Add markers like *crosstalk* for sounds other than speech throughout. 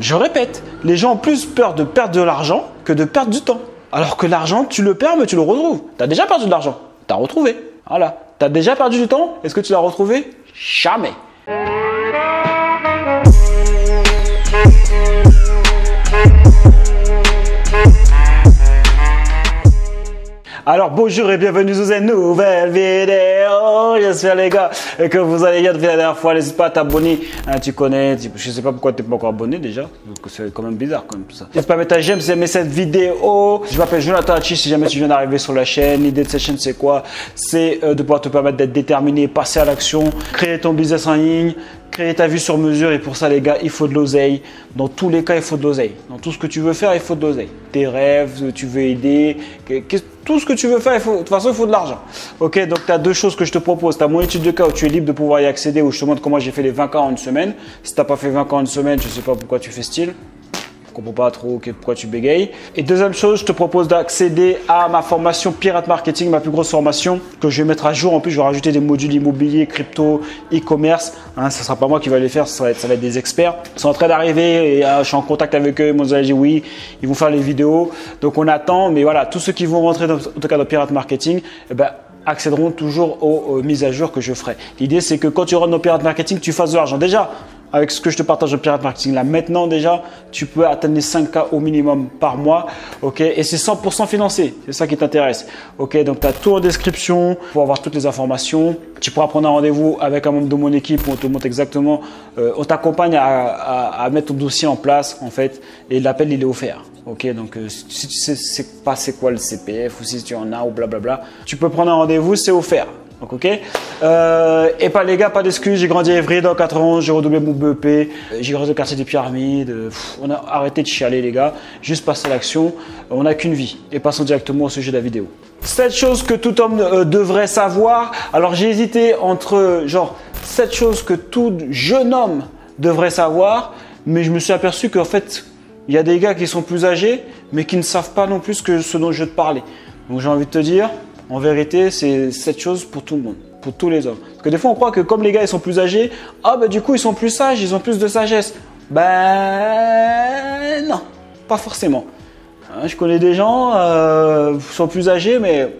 Je répète, les gens ont plus peur de perdre de l'argent que de perdre du temps. Alors que l'argent, tu le perds, mais tu le retrouves. Tu as déjà perdu de l'argent. Tu as retrouvé. Voilà. Tu as déjà perdu du temps. Est-ce que tu l'as retrouvé? Jamais. Alors bonjour et bienvenue sur une nouvelle vidéo. J'espère les gars que vous allez bien depuis la dernière fois. N'hésite pas à t'abonner. Hein, tu connais, je sais pas pourquoi tu n'es pas encore abonné déjà. C'est quand même bizarre tout ça. N'hésite pas à mettre un j'aime si aimer cette vidéo. Je m'appelle Jonathan Hachi si jamais tu viens d'arriver sur la chaîne. L'idée de cette chaîne c'est quoi? C'est euh, de pouvoir te permettre d'être déterminé, passer à l'action, créer ton business en ligne, créer ta vie sur mesure et pour ça les gars il faut de l'oseille. Dans tous les cas il faut de l'oseille. Dans tout ce que tu veux faire il faut de l'oseille. Tes rêves tu veux aider tout ce que tu veux faire de toute façon il faut de l'argent. Ok donc tu as deux choses que je te propose. Tu as mon étude de cas où tu es libre de pouvoir y accéder où je te montre comment j'ai fait les 20 cas en une semaine. Si tu n'as pas fait 20 cas en une semaine je sais pas pourquoi tu fais style je comprends pas trop pourquoi tu bégayes. Et deuxième chose, je te propose d'accéder à ma formation Pirate Marketing, ma plus grosse formation que je vais mettre à jour. En plus, je vais rajouter des modules immobiliers, crypto, e-commerce. Hein, ce sera pas moi qui va les faire, ça va être, des experts. Ils sont en train d'arriver et euh, je suis en contact avec eux. Ils m'ont dit oui, ils vont faire les vidéos. Donc on attend, mais voilà, tous ceux qui vont rentrer dans, en tout cas dans Pirate Marketing, eh ben, accéderont toujours aux, mises à jour que je ferai. L'idée, c'est que quand tu rentres dans Pirate Marketing, tu fasses de l'argent. Déjà, avec ce que je te partage au Pirate Marketing là maintenant déjà, tu peux atteindre les 5K au minimum par mois. ok? Et c'est 100% financé. C'est ça qui t'intéresse. ok? Donc tu as tout en description pour avoir toutes les informations. Tu pourras prendre un rendez-vous avec un membre de mon équipe où on te montre exactement, euh, on t'accompagne à, mettre ton dossier en place en fait. Et l'appel il est offert. Ok, donc euh, si tu sais pas c'est quoi le CPF ou si tu en as ou blablabla, tu peux prendre un rendez-vous, c'est offert. Ok. Euh, et pas les gars, pas d'excuses. J'ai grandi à Évry dans 91, j'ai redoublé mon BEP. J'ai grandi au quartier des Pyramides. on a arrêté de chialer, les gars. Juste passer à l'action. On n'a qu'une vie. Et passons directement au sujet de la vidéo. Cette chose que tout homme euh, devrait savoir. Alors, j'ai hésité entre, genre, cette chose que tout jeune homme devrait savoir. Mais je me suis aperçu qu'en fait, il y a des gars qui sont plus âgés, mais qui ne savent pas non plus que ce dont je vais te parler. Donc, j'ai envie de te dire, en vérité, c'est cette chose pour tout le monde, pour tous les hommes. Parce que des fois, on croit que comme les gars, ils sont plus âgés, ah ben du coup, ils sont plus sages, ils ont plus de sagesse. Ben non, pas forcément. Hein, je connais des gens euh, qui sont plus âgés, mais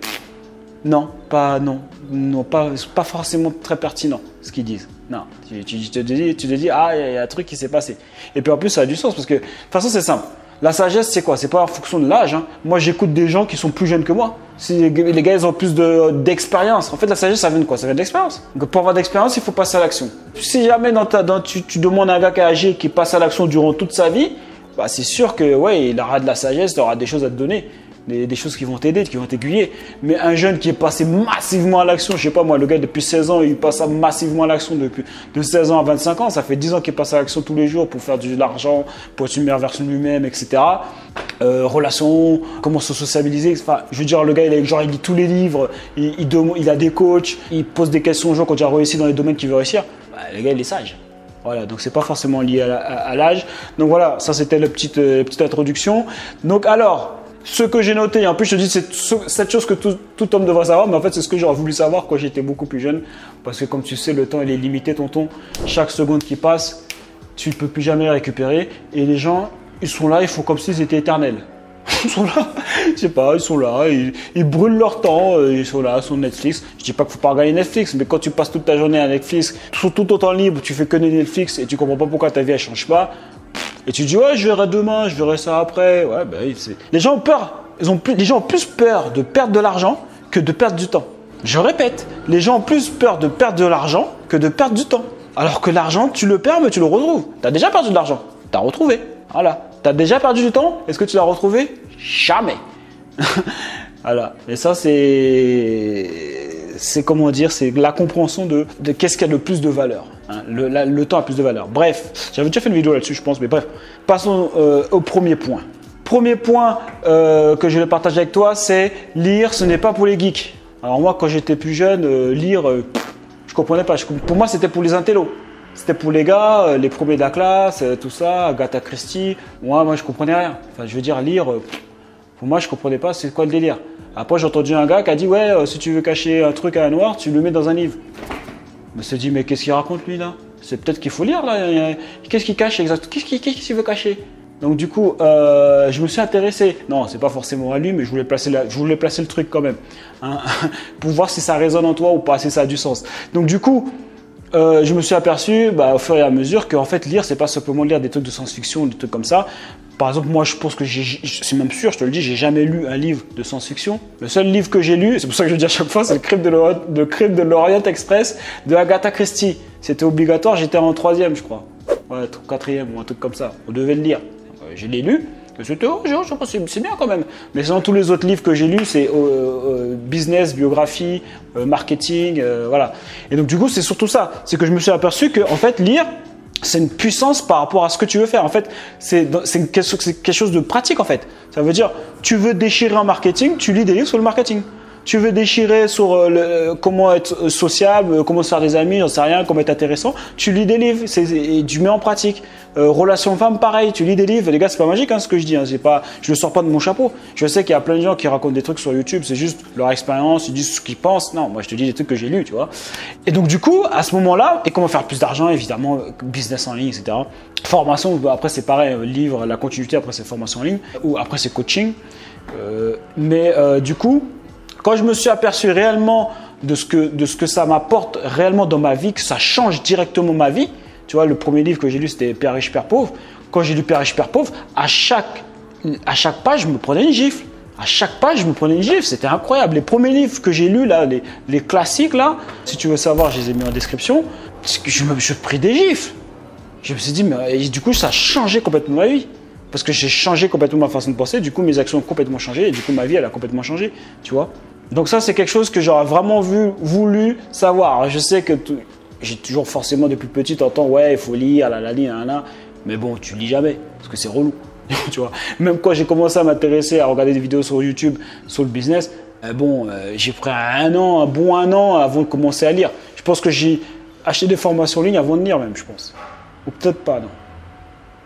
non, pas non, non, pas, pas forcément très pertinent ce qu'ils disent. Non, tu, te dis, tu te dis, ah, il y, a un truc qui s'est passé. Et puis en plus, ça a du sens parce que de toute façon, c'est simple. La sagesse, c'est quoi? C'est pas en fonction de l'âge. Hein. Moi, j'écoute des gens qui sont plus jeunes que moi. Les gars, ils ont plus d'expérience. en fait, la sagesse, ça vient de quoi? Ça vient de l'expérience. Pour avoir d'expérience, il faut passer à l'action. Si jamais dans ta, dans, tu, demandes à un gars qui est âgé, qui passe à l'action durant toute sa vie, bah, c'est sûr que ouais, il aura de la sagesse, il aura des choses à te donner des, choses qui vont t'aider, qui vont t'aiguiller. Mais un jeune qui est passé massivement à l'action, je sais pas moi, le gars depuis 16 ans, il passe massivement à l'action depuis de 16 ans à 25 ans, ça fait 10 ans qu'il passe à l'action tous les jours pour faire de l'argent, pour être une meilleure version de lui-même, etc. Euh, relations, comment se sociabiliser. Enfin, je veux dire, le gars, il, genre, il lit tous les livres, il, il, a des coachs, il pose des questions aux gens quand il a réussi dans les domaines qu'il veut réussir. Bah, le gars, il est sage. Voilà, donc c'est pas forcément lié à, l'âge. Donc voilà, ça c'était la petite, euh, petite introduction. Donc alors, ce que j'ai noté, et en plus je te dis c'est cette chose que tout, homme devrait savoir, mais en fait c'est ce que j'aurais voulu savoir quand j'étais beaucoup plus jeune, parce que comme tu sais le temps il est limité tonton, chaque seconde qui passe, tu ne peux plus jamais récupérer, et les gens ils sont là, ils font comme s'ils étaient éternels. *laughs* Ils sont là, je sais pas, ils sont là, ils, brûlent leur temps, euh, ils sont là sur Netflix. Je dis pas qu'il faut pas regarder Netflix, mais quand tu passes toute ta journée à Netflix, tout, tout temps libre, tu fais que Netflix et tu comprends pas pourquoi ta vie elle change pas, et tu dis, ouais, je verrai demain, je verrai ça après. Ouais, ben, les gens ont plus, les gens ont plus peur de perdre de l'argent que de perdre du temps. Je répète, les gens ont plus peur de perdre de l'argent que de perdre du temps. Alors que l'argent, tu le perds, mais tu le retrouves. Tu as déjà perdu de l'argent. Tu as retrouvé. Voilà. Tu as déjà perdu du temps. Est-ce que tu l'as retrouvé? Jamais. *laughs* voilà. Et ça, c'est. C'est comment dire C'est la compréhension de, de qu'est-ce qui a le plus de valeur. Hein, le, temps a plus de valeur. Bref, j'avais déjà fait une vidéo là-dessus, je pense, mais bref, passons euh, au premier point. Premier point euh, que je vais partager avec toi, c'est lire, ce n'est pas pour les geeks. Alors moi, quand j'étais plus jeune, euh, lire, je comprenais pas. pour moi, c'était pour les intellos. C'était pour les gars, les premiers de la classe, tout ça, Agatha Christie. Moi, moi, je comprenais rien. Enfin, je veux dire, lire, pour moi, je comprenais pas c'est quoi le délire. Après, j'ai entendu un gars qui a dit, ouais, si tu veux cacher un truc à un noir, tu le mets dans un livre. Me suis dit, mais qu'est-ce qu'il raconte lui là? C'est peut-être qu'il faut lire là. Qu'est-ce qu'il cache exactement Qu'est-ce qu'il veut cacher? Donc du coup, euh, je me suis intéressé. Non, c'est pas forcément à lui, mais je voulais placer, je voulais placer le truc quand même, hein, *laughs* pour voir si ça résonne en toi ou pas, si ça a du sens. Donc du coup, euh, je me suis aperçu, bah, au fur et à mesure, qu'en fait lire, c'est pas simplement lire des trucs de science-fiction, des trucs comme ça. Par exemple, moi, je pense que c'est même sûr, je te le dis, j'ai jamais lu un livre de science-fiction. Le seul livre que j'ai lu, c'est pour ça que je le dis à chaque fois, c'est le Crime de l'Orient Express de Agatha Christie. C'était obligatoire, j'étais en troisième, je crois. Ouais, quatrième ou un truc comme ça. On devait le lire. Euh, je l'ai lu. C'était, oh, c'est bien quand même. Mais sinon, tous les autres livres que j'ai lus, c'est euh, euh, business, biographie, marketing, voilà. Et donc, du coup, c'est surtout ça. C'est que je me suis aperçu que, en fait, lire, c'est une puissance par rapport à ce que tu veux faire. En fait, c'est quelque chose de pratique, en fait. Ça veut dire, tu veux déchirer en marketing, tu lis des livres sur le marketing tu veux déchirer sur euh, comment être sociable, euh, comment se faire des amis, j'en sais rien, comment être intéressant, tu lis des livres et tu mets en pratique. Euh, relation femme, pareil, tu lis des livres. Les gars, c'est pas magique hein, ce que je dis. Hein, pas, je le sors pas de mon chapeau. Je sais qu'il y a plein de gens qui racontent des trucs sur YouTube, c'est juste leur expérience, ils disent ce qu'ils pensent. Non, moi je te dis des trucs que j'ai lus, tu vois. Et donc du coup, à ce moment-là, et comment faire plus d'argent, évidemment, business en ligne, etc. Formation, bah, après c'est pareil, livre, la continuité, après c'est formation en ligne, ou après c'est coaching. mais du coup, quand je me suis aperçu réellement de ce que, de ce que ça m'apporte réellement dans ma vie, que ça change directement ma vie, tu vois, le premier livre que j'ai lu, c'était Père riche, Père pauvre. Quand j'ai lu Père riche, Père pauvre, à chaque, à chaque page, je me prenais une gifle. À chaque page, je me prenais une gifle. C'était incroyable. Les premiers livres que j'ai lus, là, les, les, classiques, là, si tu veux savoir, je les ai mis en description. Je me suis pris des gifles. Je me suis dit, mais du coup, ça a changé complètement ma vie. Parce que j'ai changé complètement ma façon de penser. Du coup, mes actions ont complètement changé. Et du coup, ma vie, elle a complètement changé. Tu vois donc ça, c'est quelque chose que j'aurais vraiment vu, voulu savoir. Je sais que j'ai toujours forcément depuis petit entendu ouais, il faut lire, la la la la, mais bon, tu lis jamais parce que c'est relou. *laughs* tu vois. Même quand j'ai commencé à m'intéresser à regarder des vidéos sur YouTube sur le business, euh, bon, euh, j'ai pris un an, un bon un an avant de commencer à lire. Je pense que j'ai acheté des formations en ligne avant de lire même, je pense. Ou peut-être pas, non.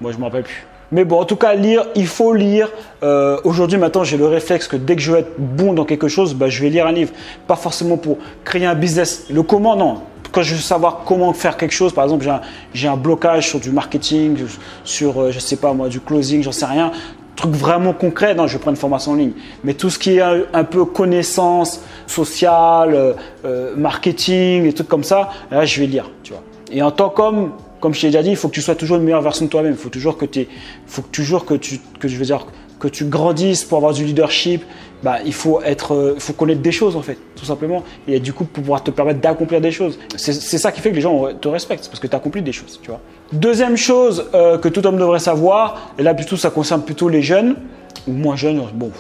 Moi, je me rappelle plus. Mais bon, en tout cas, lire, il faut lire. Euh, aujourd'hui, maintenant, j'ai le réflexe que dès que je veux être bon dans quelque chose, bah, je vais lire un livre. Pas forcément pour créer un business. Le comment, non. Quand je veux savoir comment faire quelque chose, par exemple, j'ai un, blocage sur du marketing, sur, euh, je sais pas moi, du closing, j'en sais rien. Truc vraiment concret, non, je vais prendre une formation en ligne. Mais tout ce qui est un, peu connaissance sociale, euh, marketing, et trucs comme ça, là, je vais lire, tu vois. Et en tant qu'homme, comme je t'ai déjà dit, il faut que tu sois toujours une meilleure version de toi-même. Il faut toujours que tu, faut toujours que tu, que je veux dire, que tu grandisses pour avoir du leadership. Bah, il faut être, euh, faut connaître des choses en fait, tout simplement. Et du coup, pour pouvoir te permettre d'accomplir des choses. C'est ça qui fait que les gens te respectent, parce que tu accomplis des choses, tu vois. Deuxième chose euh, que tout homme devrait savoir, et là plutôt ça concerne plutôt les jeunes ou moins jeunes. Bon,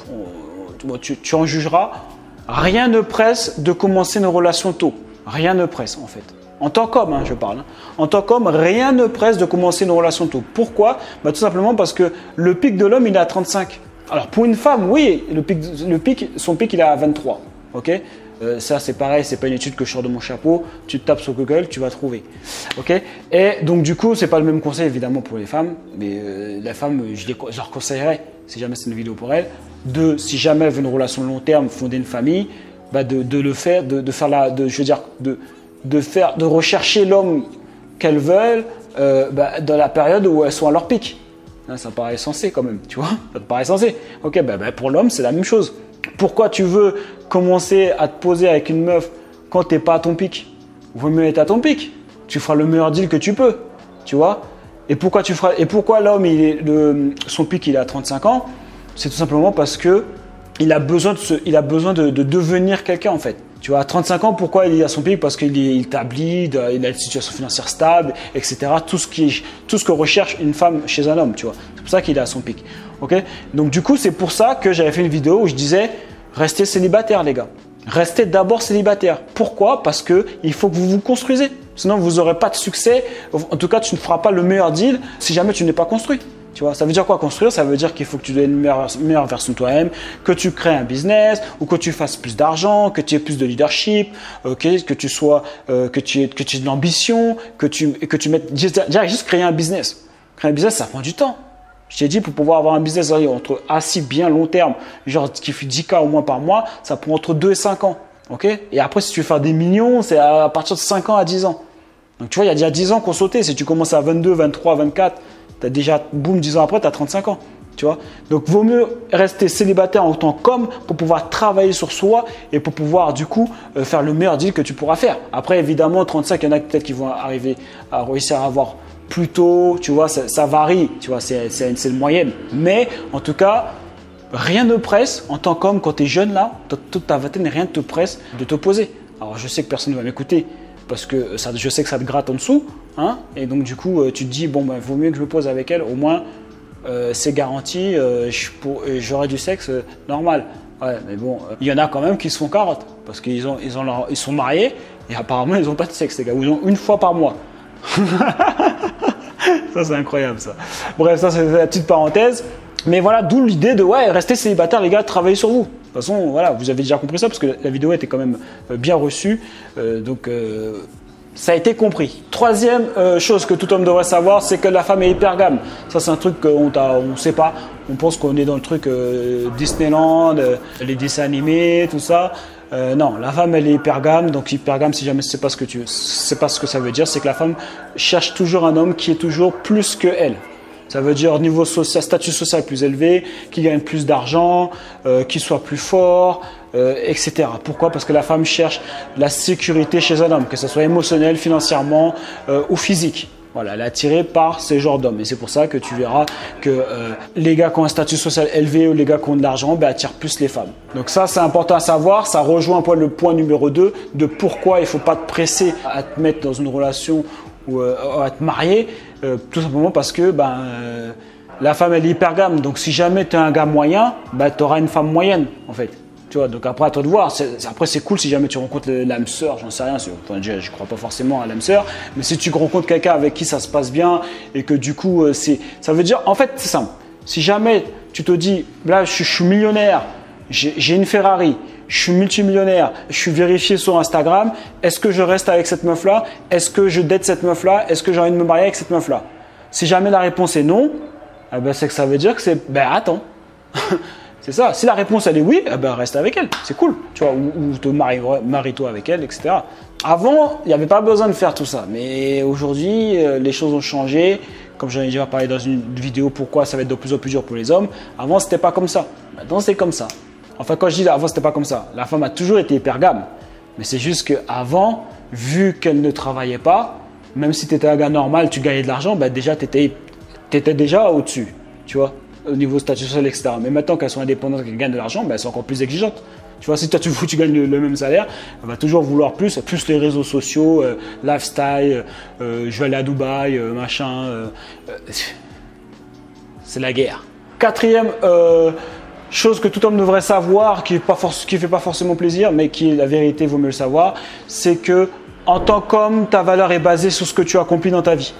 tu, tu en jugeras. Rien ne presse de commencer une relation tôt. Rien ne presse en fait. En tant qu'homme, hein, je parle. Hein. En tant qu'homme, rien ne presse de commencer une relation tôt. Pourquoi? Bah, Tout simplement parce que le pic de l'homme, il est à 35. Alors pour une femme, oui, le pic, son pic, il est à 23. Ok? Euh, ça, c'est pareil, c'est pas une étude que je sors de mon chapeau. Tu tapes sur Google, tu vas trouver. Ok? Et donc, du coup, c'est pas le même conseil évidemment pour les femmes, mais euh, les femmes, je, les, leur conseillerais, si jamais c'est une vidéo pour elles, de, si jamais veulent une relation long terme, fonder une famille, bah de, le faire, de, de faire la, de, je veux dire, de, de, faire, de rechercher l'homme qu'elles veulent euh, bah, dans la période où elles sont à leur pic. Hein, ça paraît sensé quand même, tu vois Ça te paraît sensé. Ok, bah, bah, pour l'homme, c'est la même chose. Pourquoi tu veux commencer à te poser avec une meuf quand t'es pas à ton pic? Vaut mieux être à ton pic. Tu feras le meilleur deal que tu peux, tu vois Et pourquoi tu feras Et pourquoi l'homme, il est son pic, il est à 35 ans? C'est tout simplement parce que il a besoin de, il a besoin de devenir quelqu'un en fait. Tu vois, à 35 ans, pourquoi il est à son pays? Parce qu'il est établi, il a une situation financière stable, etc. Tout ce, qui, que recherche une femme chez un homme, tu vois. C'est pour ça qu'il est à son pic. Donc du coup, c'est pour ça que j'avais fait une vidéo où je disais, restez célibataire, les gars. Restez d'abord célibataire. Pourquoi? Parce que il faut que vous vous construisez. Sinon, vous n'aurez pas de succès. En tout cas, tu ne feras pas le meilleur deal si jamais tu n'es pas construit. Tu vois, ça veut dire quoi construire? Ça veut dire qu'il faut que tu donnes une meilleure, version de toi-même, que tu crées un business ou que tu fasses plus d'argent, que tu aies plus de leadership, que tu sois, euh, que tu aies, que tu aies de l'ambition, que tu, que tu mettes, juste créer un business. Créer un business, ça prend du temps. Je t'ai dit, pour pouvoir avoir un business entre assis bien long terme, genre qui fait 10K au moins par mois, ça prend entre 2 et 5 ans. ok? Et après, si tu veux faire des millions, c'est à partir de 5 ans à 10 ans. Donc tu vois, il y a déjà 10 ans qu'on sautait. Si tu commences à 22, 23, 24, tu déjà, boum, 10 ans après, tu as 35 ans. Tu vois Donc, vaut mieux rester célibataire en tant qu'homme pour pouvoir travailler sur soi et pour pouvoir, du coup, euh, faire le meilleur deal que tu pourras faire. Après, évidemment, 35, il y en a peut-être qui vont arriver à réussir à avoir plus tôt, tu vois, ça, varie, tu vois, c'est une moyenne. Mais, en tout cas, rien ne presse en tant qu'homme quand tu es jeune là, toute ta vingtaine, rien ne te presse de t'opposer. Alors, je sais que personne ne va m'écouter, parce que je sais que ça te gratte en dessous. Hein, et donc, du coup, euh, tu te dis, bon, ben, vaut mieux que je me pose avec elle, au moins, euh, c'est garanti, euh, j'aurai du sexe normal. Ouais, mais bon, il y en a quand même qui se font carotte, parce qu'ils ont, ils ont sont mariés, et apparemment, ils n'ont pas de sexe, les gars. Ils ont une fois par mois. *laughs* ça, c'est incroyable, ça. Bref, ça, c'est la petite parenthèse. Mais voilà, d'où l'idée de, ouais, rester célibataire, les gars, travailler sur vous. De toute façon, voilà, vous avez déjà compris ça parce que la vidéo était quand même euh, bien reçue. Euh, donc, euh, ça a été compris. Troisième chose que tout homme devrait savoir, c'est que la femme est hypergame. Ça, c'est un truc qu'on ne sait pas. On pense qu'on est dans le truc Disneyland, les dessins animés, tout ça. non, la femme elle est hypergame, donc hypergame si jamais c'est pas ce que pas ce que ça veut dire, c'est que la femme cherche toujours un homme qui est toujours plus que elle. Ça veut dire niveau social, statut social plus élevé, qui gagne plus d'argent, euh, qui soit plus fort, euh, etc. Pourquoi? Parce que la femme cherche la sécurité chez un homme, que ce soit émotionnel, financièrement euh, ou physique. Voilà, elle est attirée par ce genre d'hommes. Et c'est pour ça que tu verras que les gars qui ont un statut social élevé ou les gars qui ont de l'argent ben, attirent plus les femmes. Donc ça, c'est important à savoir. Ça rejoint un peu le point numéro 2 de pourquoi il ne faut pas te presser à te mettre dans une relation ou à te marier euh, tout simplement parce que ben, euh, la femme elle est hypergame. Donc si jamais tu es un gars moyen, ben, tu auras une femme moyenne en fait. Tu vois, donc après à toi de voir. après c'est cool si jamais tu rencontres l'âme sœur, j'en sais rien. Enfin, je, je crois pas forcément à l'âme sœur, mais si tu rencontres quelqu'un avec qui ça se passe bien et que du coup euh, c'est, ça veut dire, en fait c'est simple. Si jamais tu te dis, là je suis millionnaire, j'ai une Ferrari, je suis multimillionnaire, je suis vérifié sur Instagram, est-ce que je reste avec cette meuf-là? Est-ce que je date cette meuf-là? Est-ce que j'ai envie de me marier avec cette meuf-là? Si jamais la réponse est non, eh ben c'est que ça veut dire que c'est ben attends. *laughs* c'est ça. Si la réponse elle est oui, eh ben reste avec elle. C'est cool, tu vois, ou, te marie-toi avec elle, etc. Avant, il n'y avait pas besoin de faire tout ça, mais aujourd'hui, euh, les choses ont changé. Comme j'en ai déjà parlé dans une vidéo, pourquoi ça va être de plus en plus dur pour les hommes. Avant, c'était pas comme ça. Maintenant, c'est comme ça. Enfin, quand je dis avant, c'était pas comme ça. La femme a toujours été hypergame. Mais c'est juste qu'avant, vu qu'elle ne travaillait pas, même si tu étais un gars normal, tu gagnais de l'argent, ben déjà, tu étais, déjà au-dessus, tu vois, au niveau statut social, etc. Mais maintenant qu'elles sont indépendantes, qu'elles gagnent de l'argent, ben, elles sont encore plus exigeantes. Tu vois, si toi tu, tu gagnes le, même salaire, elle va toujours vouloir plus, plus les réseaux sociaux, euh, lifestyle, euh, je vais aller à Dubaï, euh, machin. c'est la guerre. Quatrième chose que tout homme devrait savoir, qui ne fait pas forcément plaisir, mais qui la vérité, vaut mieux le savoir, c'est que en tant qu'homme, ta valeur est basée sur ce que tu as accompli dans ta vie.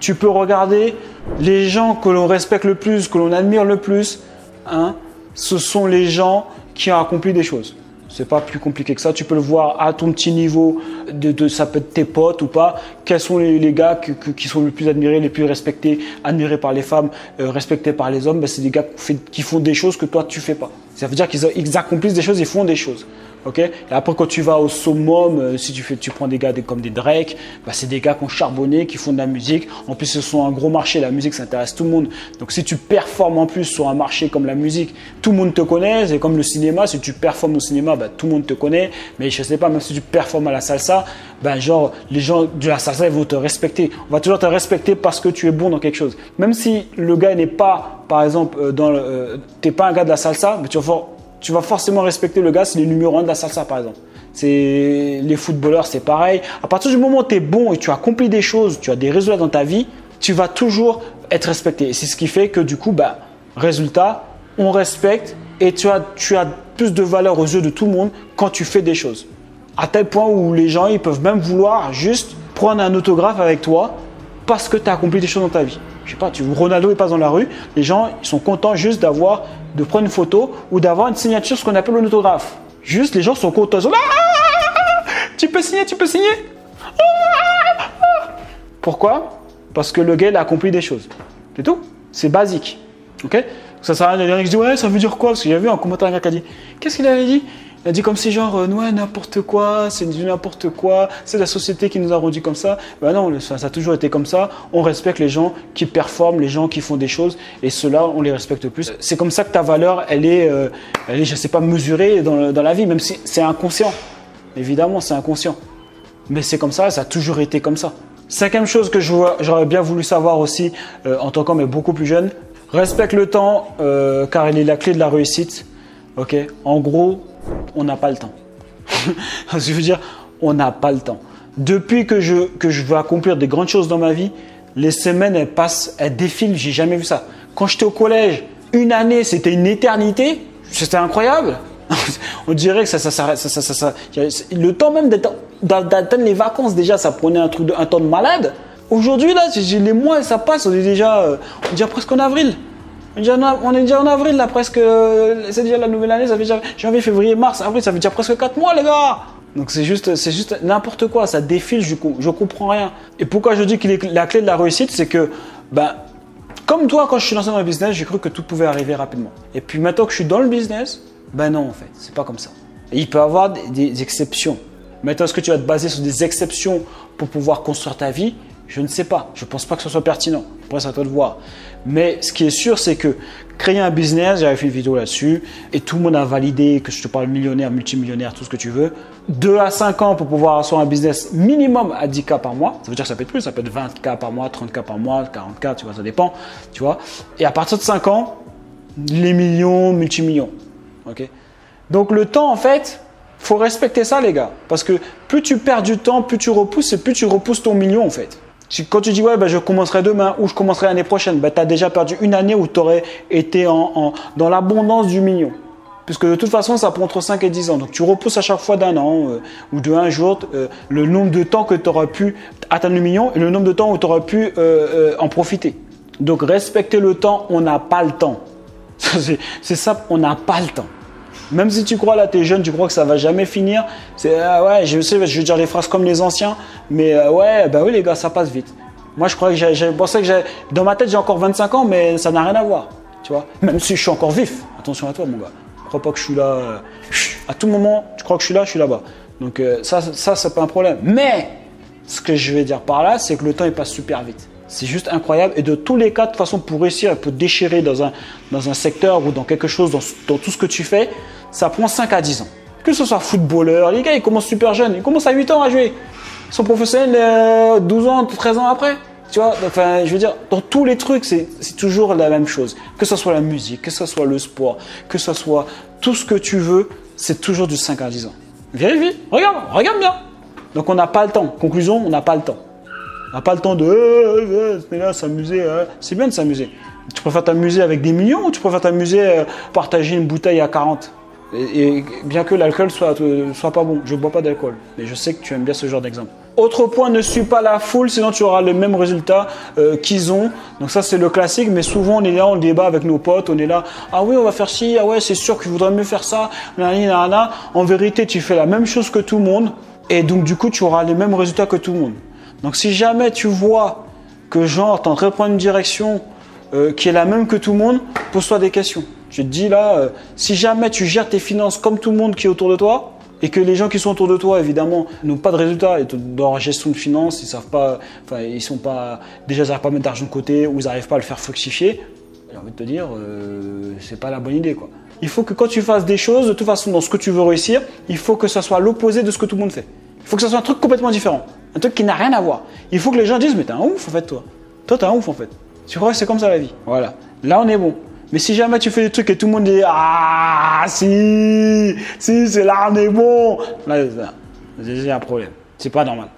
Tu peux regarder les gens que l'on respecte le plus, que l'on admire le plus, hein, ce sont les gens qui ont accompli des choses. C'est pas plus compliqué que ça. Tu peux le voir à ton petit niveau, de, ça peut être tes potes ou pas. Quels sont les, gars qui sont les plus admirés, les plus respectés, admirés par les femmes, euh, respectés par les hommes? Ben, C'est des gars qui font des choses que toi tu fais pas. Ça veut dire qu'ils accomplissent des choses, ils font des choses. Ok? Et après, quand tu vas au summum, euh, si tu, fais, tu prends des gars comme des Drake, bah, c'est des gars qui ont charbonné, qui font de la musique. En plus, ce sont un gros marché. La musique, ça intéresse tout le monde. Donc, si tu performes en plus sur un marché comme la musique, tout le monde te connaît. C'est comme le cinéma. Si tu performes au cinéma, bah, tout le monde te connaît. Mais je sais pas, même si tu performes à la salsa, bah, genre, les gens de la salsa, ils vont te respecter. On va toujours te respecter parce que tu es bon dans quelque chose. Même si le gars n'est pas par exemple, euh, dans euh, t'es pas un gars de la salsa, mais tu vas, tu vas forcément respecter le gars, c'est le numéro un de la salsa, par exemple. C'est les footballeurs, c'est pareil. À partir du moment où tu es bon et tu as accompli des choses, tu as des résultats dans ta vie, tu vas toujours être respecté. c'est ce qui fait que du coup, bah, résultat, on respecte et tu as, plus de valeur aux yeux de tout le monde quand tu fais des choses. À tel point où les gens, ils peuvent même vouloir juste prendre un autographe avec toi parce que tu as accompli des choses dans ta vie je sais pas, tu Ronaldo il passe dans la rue, les gens ils sont contents juste d'avoir de prendre une photo ou d'avoir une signature, ce qu'on appelle un autographe. Juste les gens sont contents. Ah, tu peux signer, tu peux signer. Pourquoi? Parce que le gars il a accompli des choses. C'est tout. C'est basique. Ok? Ça sert à rien de dire ouais ça veut dire quoi? Parce que j'ai vu un commentaire qui a dit qu'est-ce qu'il avait dit? Elle dit comme si genre, euh, ouais, n'importe quoi, c'est du n'importe quoi, c'est la société qui nous a rendu comme ça. Ben non, ça, a toujours été comme ça. On respecte les gens qui performent, les gens qui font des choses, et ceux-là, on les respecte plus. C'est comme ça que ta valeur, elle est, euh, elle je sais pas, mesurée dans, dans la vie, même si c'est inconscient. Évidemment, c'est inconscient. Mais c'est comme ça, ça a toujours été comme ça. Cinquième chose que j'aurais bien voulu savoir aussi euh, en tant qu'homme et beaucoup plus jeune, respecte le temps euh, car il est la clé de la réussite. Ok? En gros, on n'a pas le temps. *laughs* je veux dire, on n'a pas le temps. Depuis que je, que je veux accomplir des grandes choses dans ma vie, les semaines, elles passent, elles défilent, j'ai jamais vu ça. Quand j'étais au collège, une année, c'était une éternité, c'était incroyable. *laughs* on dirait que ça, ça, ça, ça, ça, le temps même d'atteindre les vacances déjà, ça prenait un truc, un temps de malade. Aujourd'hui là, les mois ça passe, déjà, euh, on est déjà presque en avril. On est déjà en avril là, presque. Euh, c'est déjà la nouvelle année, ça fait déjà janvier, février, mars, avril, ça fait déjà presque 4 mois les gars. Donc c'est juste, c'est juste n'importe quoi, ça défile, je, je comprends rien. Et pourquoi je dis que la clé de la réussite, c'est que, ben, comme toi, quand je suis lancé dans le business, j'ai cru que tout pouvait arriver rapidement. Et puis maintenant que je suis dans le business, ben non, en fait, c'est pas comme ça. il peut y avoir des, exceptions. Maintenant, est-ce que tu vas te baser sur des exceptions pour pouvoir construire ta vie? Je ne sais pas. Je ne pense pas que ce soit pertinent. Après, c'est à toi de voir. Mais ce qui est sûr, c'est que créer un business, j'avais fait une vidéo là-dessus, et tout le monde a validé que je te parle millionnaire, multimillionnaire, tout ce que tu veux. 2 à 5 ans pour pouvoir avoir un business minimum à 10K par mois. Ça veut dire que ça peut être plus, ça peut être 20K par mois, 30K par mois, 40K, tu vois, ça dépend. Tu vois. Et à partir de 5 ans, les millions, multimillions. Ok Donc le temps, en fait, faut respecter ça, les gars. Parce que plus tu perds du temps, plus tu repousses, et plus tu repousses ton million, en fait. Quand tu dis, ouais, ben, je commencerai demain ou je commencerai l'année prochaine, ben, tu as déjà perdu une année où tu aurais été en, dans l'abondance du million. Puisque de toute façon, ça prend entre 5 et 10 ans. Donc tu repousses à chaque fois d'un an euh, ou de un jour euh, le nombre de temps que tu auras pu atteindre le million et le nombre de temps où tu auras pu euh, en profiter. Donc respecter le temps, on n'a pas le temps. *laughs* C'est ça, on n'a pas le temps. Même si tu crois là, tu es jeune, tu crois que ça va jamais finir. C'est ah ouais, je sais, je vais dire les phrases comme les anciens, mais euh, ouais, bah oui les gars, ça passe vite. Moi, je crois que j'ai pensé que j'ai dans ma tête j'ai encore 25 ans, mais ça n'a rien à voir, tu vois. Même si je suis encore vif. Attention à toi, mon gars. Crois pas que je suis là. Euh, à tout moment, tu crois que je suis là, je suis là-bas. Donc euh, ça, ça, c'est pas un problème. Mais ce que je vais dire par là, c'est que le temps il passe super vite. C'est juste incroyable. Et de tous les cas, de toute façon, pour réussir, pour déchirer dans un, dans un secteur ou dans quelque chose, dans, dans, tout ce que tu fais, ça prend 5 à 10 ans. Que ce soit footballeur, les gars, ils commencent super jeunes. Ils commencent à 8 ans à jouer. Ils sont professionnels 12 euh, ans, 13 ans après. Tu vois, enfin, je veux dire, dans tous les trucs, c'est toujours la même chose. Que ce soit la musique, que ce soit le sport, que ce soit tout ce que tu veux, c'est toujours du 5 à 10 ans. Vérifie, regarde, regarde bien. Donc on n'a pas le temps. Conclusion, on n'a pas le temps. N'a pas le temps de euh, euh, s'amuser. Euh. C'est bien de s'amuser. Tu préfères t'amuser avec des millions ou tu préfères t'amuser partager une bouteille à 40 et, bien que l'alcool soit, soit pas bon, je bois pas d'alcool, mais je sais que tu aimes bien ce genre d'exemple. Autre point, ne suis pas la foule, sinon tu auras le même résultat qu'ils ont. Donc ça c'est le classique, mais souvent on est là, on débat avec nos potes, on est là, ah oui on va faire ci, ah ouais c'est sûr qu'il voudrait mieux faire ça, En vérité tu fais la même chose que tout le monde, et donc du coup tu auras les mêmes résultats que tout le monde. Donc si jamais tu vois que genre tu es en une direction euh, qui est la même que tout le monde, pose-toi des questions. Je te dis là, euh, si jamais tu gères tes finances comme tout le monde qui est autour de toi, et que les gens qui sont autour de toi, évidemment, n'ont pas de résultats dans leur gestion de finances, ils savent pas, enfin, ils sont pas, déjà, ils n'arrivent pas à mettre d'argent de côté ou ils n'arrivent pas à le faire fructifier, j'ai envie de te dire, euh, c'est pas la bonne idée. Il faut que quand tu fasses des choses, de toute façon, dans ce que tu veux réussir, il faut que ça soit l'opposé de ce que tout le monde fait. Il faut que ça soit un truc complètement différent. Un truc qui n'a rien à voir. Il faut que les gens disent, mais t'es un ouf en fait, toi. Toi, t'es un ouf en fait. Tu crois que c'est comme ça la vie? Voilà. Là, on est bon. Mais si jamais tu fais des trucs et tout le monde dit, ah, si, si, c'est là, on est bon. Là, c'est un problème. C'est pas normal.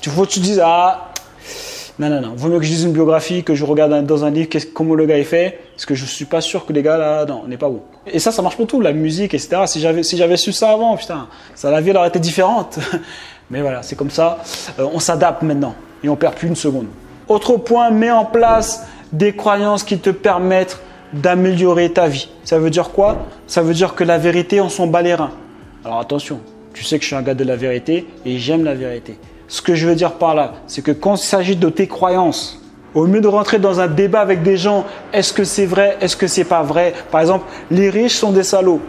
Tu faut que tu dises, ah, non, non, non. Vaut mieux que je dise une biographie, que je regarde dans un livre comment le gars est fait. Parce que je suis pas sûr que les gars là, non, on n'est pas bon. Et ça, ça marche pour tout, la musique, etc. Si j'avais, si su ça avant, putain, ça, la vie aurait été différente. *laughs* Mais voilà, c'est comme ça. Euh, on s'adapte maintenant et on perd plus une seconde. Autre point, mets en place des croyances qui te permettent d'améliorer ta vie. Ça veut dire quoi? Ça veut dire que la vérité, on s'en bat les reins. Alors attention, tu sais que je suis un gars de la vérité et j'aime la vérité. Ce que je veux dire par là, c'est que quand il s'agit de tes croyances, au mieux de rentrer dans un débat avec des gens, est-ce que c'est vrai, est-ce que c'est pas vrai? Par exemple, les riches sont des salauds.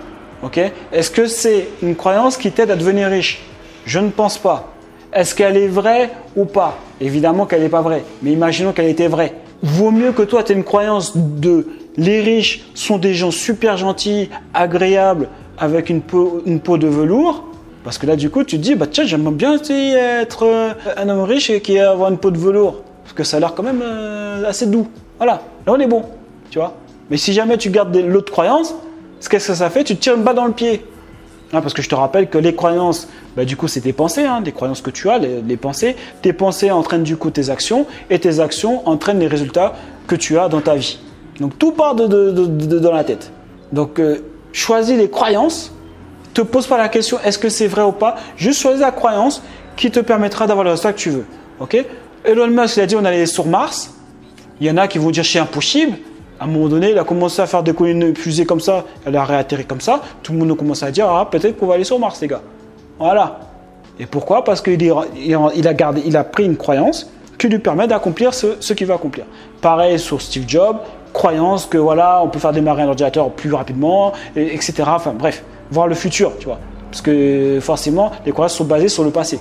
Est-ce que c'est une croyance qui t'aide à devenir riche? Je ne pense pas. Est-ce qu'elle est vraie ou pas? Évidemment qu'elle n'est pas vraie, mais imaginons qu'elle était vraie. Vaut mieux que toi, tu aies une croyance de les riches sont des gens super gentils, agréables, avec une peau de velours. Parce que là, du coup, tu te dis, bah tiens, j'aimerais bien être euh, un homme riche et qui avoir une peau de velours. Parce que ça a l'air quand même euh, assez doux. Voilà, là on est bon, tu vois? Mais si jamais tu gardes l'autre croyance, qu'est-ce que ça fait? Tu te tires une balle dans le pied. Hein, parce que je te rappelle que les croyances, bah, du coup, c'est tes pensées, hein, les croyances que tu as, les, pensées. Tes pensées entraînent du coup tes actions et tes actions entraînent les résultats que tu as dans ta vie. Donc tout part de, dans la tête. Donc euh, choisis les croyances. Te pose pas la question est-ce que c'est vrai ou pas. Juste choisis la croyance qui te permettra d'avoir le résultat que tu veux. Ok Elon Musk il a dit on allait sur Mars. Il y en a qui vont dire c'est impossible. À un moment donné, il a commencé à faire décoller une fusée comme ça, elle a réatterri comme ça. Tout le monde a commencé à dire ah, peut-être qu'on va aller sur Mars, les gars. Voilà. Et pourquoi? Parce qu'il il a, gardé, il a pris une croyance qui lui permet d'accomplir ce, ce qu'il veut accomplir. Pareil sur Steve Jobs, croyance que voilà, on peut faire démarrer un ordinateur plus rapidement, etc. Enfin bref, voir le futur, tu vois. Parce que forcément, les croyances sont basées sur le passé.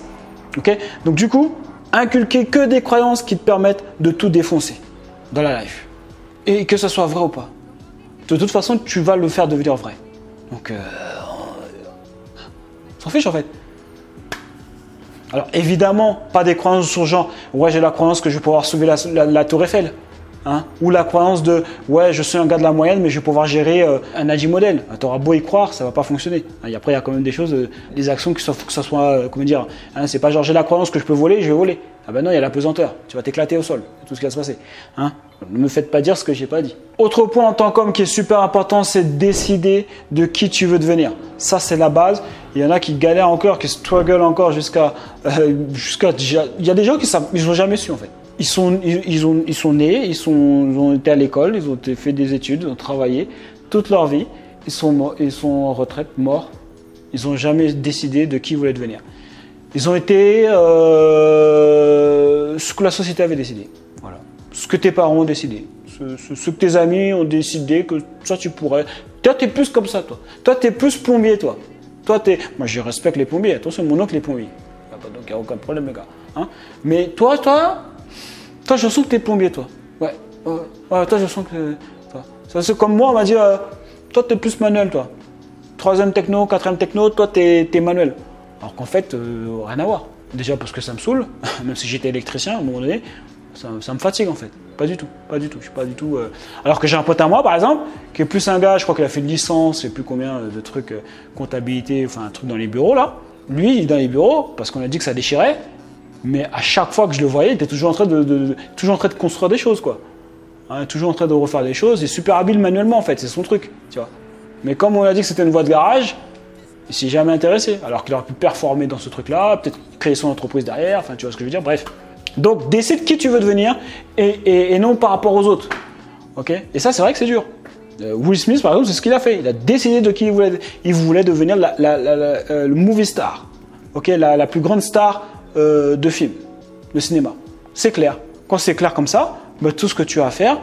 Ok? Donc du coup, inculquer que des croyances qui te permettent de tout défoncer dans la life et que ce soit vrai ou pas. De toute façon, tu vas le faire devenir vrai. Donc, euh, s'en fiche en fait. Alors évidemment, pas des croyances sur genre, ouais j'ai la croyance que je vais pouvoir sauver la, tour Eiffel. Hein, ou la croyance de ouais je suis un gars de la moyenne mais je vais pouvoir gérer euh, un agi modèle. Tu auras beau y croire, ça va pas fonctionner. Et après il y a quand même des choses, euh, des actions qui sont, que ça soit, comment dire, hein, c'est pas genre j'ai la croyance que je peux voler, je vais voler. Ah ben non, il y a la pesanteur. Tu vas t'éclater au sol. Tout ce qui va se passer. Hein? Ne me faites pas dire ce que j'ai pas dit. Autre point en tant qu'homme qui est super important, c'est décider de qui tu veux devenir. Ça, c'est la base. Il y en a qui galèrent encore, qui struggle encore jusqu'à. Euh, il y a des gens qui ils n'ont jamais su en fait. Ils sont, ils, ont, ils sont nés, ils, ont été à l'école, ils ont fait des études, ils ont travaillé toute leur vie. Ils sont, ils sont en retraite, morts. Ils n'ont jamais décidé de qui ils voulaient devenir. Ils ont été euh, ce que la société avait décidé. Voilà. Ce que tes parents ont décidé. Ce, que tes amis ont décidé que ça tu pourrais. Toi, tu es plus comme ça, toi. Toi, tu es plus plombier, toi. Toi, es... Moi, je respecte les plombiers. Attention, mon oncle est plombier. Donc, il n'y a aucun problème, les gars. Hein. Mais toi, toi, toi, je sens que tu es plombier, toi. Ouais. ouais. toi, je sens que. C'est comme moi, on va dire. Euh, toi, tu es plus manuel, toi. Troisième techno, quatrième techno, toi, tu es manuel. Alors qu'en fait, euh, rien à voir. Déjà parce que ça me saoule, *laughs* même si j'étais électricien à un moment donné, ça, me fatigue en fait. Pas du tout, pas du tout. Je suis pas du tout. Euh, alors que j'ai un pote à moi, par exemple, qui est plus un gars, je crois qu'il a fait une licence, et plus combien de trucs, comptabilité, enfin un truc dans les bureaux là. Lui, il est dans les bureaux parce qu'on a dit que ça déchirait, mais à chaque fois que je le voyais, il était toujours en train de, toujours en train de construire des choses quoi. Hein, toujours en train de refaire des choses. Il est super habile manuellement en fait, c'est son truc, tu vois. Mais comme on a dit que c'était une voie de garage, il s'est jamais intéressé, alors qu'il aurait pu performer dans ce truc-là, peut-être créer son entreprise derrière, enfin tu vois ce que je veux dire, bref. Donc décide qui tu veux devenir et, non par rapport aux autres. ok? Et ça c'est vrai que c'est dur. Euh, Will Smith par exemple c'est ce qu'il a fait, il a décidé de qui il voulait, il voulait devenir euh, le movie star, ok? La, plus grande star euh, de film, de cinéma. C'est clair. Quand c'est clair comme ça, bah, tout ce que tu as à faire,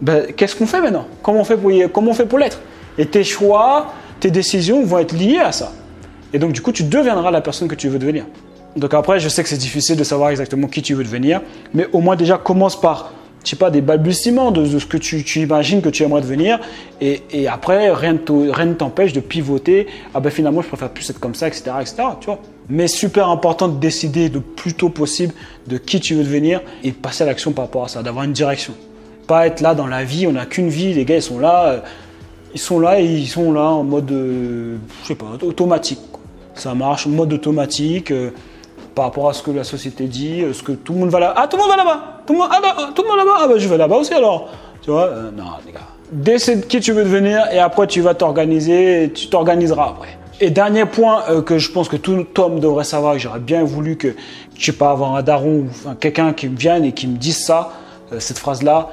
bah, qu'est-ce qu'on fait maintenant? Comment on fait pour, comment on fait pour l'être? Et tes choix, tes décisions vont être liées à ça. Et donc, du coup, tu deviendras la personne que tu veux devenir. Donc après, je sais que c'est difficile de savoir exactement qui tu veux devenir, mais au moins déjà commence par, je sais pas, des balbutiements de, ce que tu, imagines que tu aimerais devenir, et, après, rien ne t'empêche de pivoter, ah ben finalement, je préfère plus être comme ça, etc., etc., tu vois. Mais super important de décider le plus tôt possible de qui tu veux devenir et passer à l'action par rapport à ça, d'avoir une direction. Pas être là dans la vie, on n'a qu'une vie, les gars, ils sont là, ils sont là et ils sont là en mode, euh, je sais pas, automatique. Ça marche en mode automatique euh, par rapport à ce que la société dit, euh, ce que tout le monde va là. Ah, tout le monde va là-bas Tout le monde, ah, tout le monde là-bas Ah, bah je vais là-bas aussi alors. Tu vois Non, les gars. Décide qui tu veux devenir et après tu vas t'organiser et tu t'organiseras après. Et dernier point que je pense que tout homme devrait savoir, j'aurais bien voulu que, je sais pas, avoir un daron ou quelqu'un qui me vienne et qui me dise ça, cette phrase-là,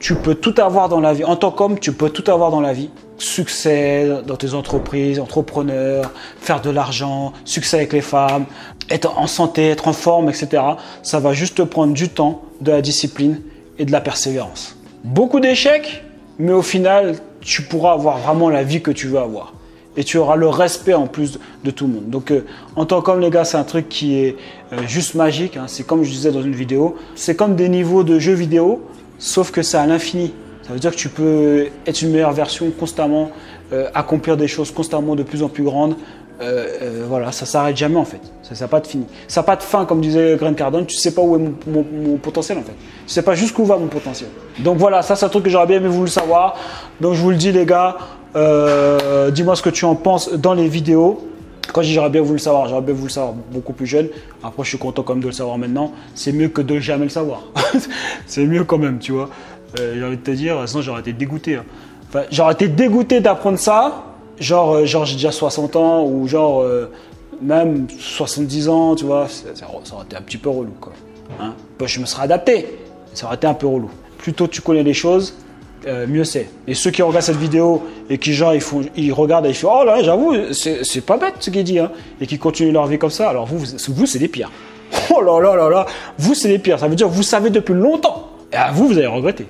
tu peux tout avoir dans la vie. En tant qu'homme, tu peux tout avoir dans la vie. Succès dans tes entreprises, entrepreneur, faire de l'argent, succès avec les femmes, être en santé, être en forme, etc. Ça va juste te prendre du temps, de la discipline et de la persévérance. Beaucoup d'échecs, mais au final, tu pourras avoir vraiment la vie que tu veux avoir. et tu auras le respect en plus de tout le monde. Donc, euh, en tant qu'homme, les gars, c'est un truc qui est euh, juste magique. hein. C'est comme je disais dans une vidéo, c'est comme des niveaux de jeux vidéo, sauf que c'est à l'infini. Ça veut dire que tu peux être une meilleure version constamment, euh, accomplir des choses constamment de plus en plus grandes. Euh, euh, voilà, ça s'arrête jamais en fait. Ça n'a pas de fini. Ça n'a pas de fin, comme disait Grant Cardone. Tu sais pas où est mon, potentiel en fait. Tu sais pas jusqu'où va mon potentiel. Donc voilà, ça c'est un truc que j'aurais bien aimé vous le savoir. Donc je vous le dis les gars, euh, dis-moi ce que tu en penses dans les vidéos. Quand j'aurais bien voulu le savoir, j'aurais bien voulu le savoir beaucoup plus jeune. Après, je suis content quand même de le savoir maintenant. C'est mieux que de jamais le savoir. *laughs* c'est mieux quand même, tu vois. Euh, j'ai envie de te dire, sinon j'aurais été dégoûté. hein. J'aurais été dégoûté d'apprendre ça. Genre, euh, genre j'ai déjà 60 ans ou genre euh, même 70 ans, tu vois. Ça, aurait été un petit peu relou, quoi. Hein? Je me serais adapté. Ça aurait été un peu relou. Plus tôt tu connais les choses, euh, mieux c'est. Et ceux qui regardent cette vidéo et qui genre ils font, ils regardent et ils font oh là j'avoue c'est pas bête ce qu'il dit hein, et qui continuent leur vie comme ça. Alors vous vous, c'est des pires. *laughs* Oh là là là là, vous c'est des pires. Ça veut dire vous savez depuis longtemps. Et à vous vous allez regretter.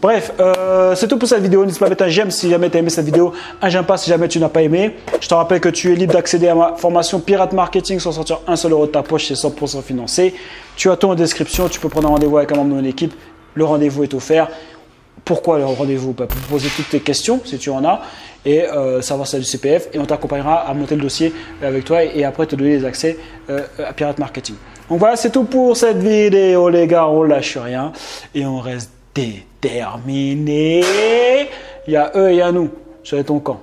Bref, euh, c'est tout pour cette vidéo. N'hésite pas à mettre un j'aime si jamais tu as aimé cette vidéo, un j'aime pas si jamais tu n'as pas aimé. Je te rappelle que tu es libre d'accéder à ma formation Pirate Marketing sans sortir un seul euro de ta poche, c'est 100% financé. Tu as tout en description, tu peux prendre un rendez-vous avec un membre de mon équipe. Le rendez-vous est offert. Pourquoi le rendez-vous? Bah, Pour poser toutes tes questions, si tu en as, et euh, savoir ça du CPF, et on t'accompagnera à monter le dossier avec toi, et, et après te donner les accès euh, à Pirate Marketing. Donc voilà, c'est tout pour cette vidéo, les gars, on lâche rien, et on reste déterminé. Il y a eux et il y a nous. Soyez ton camp.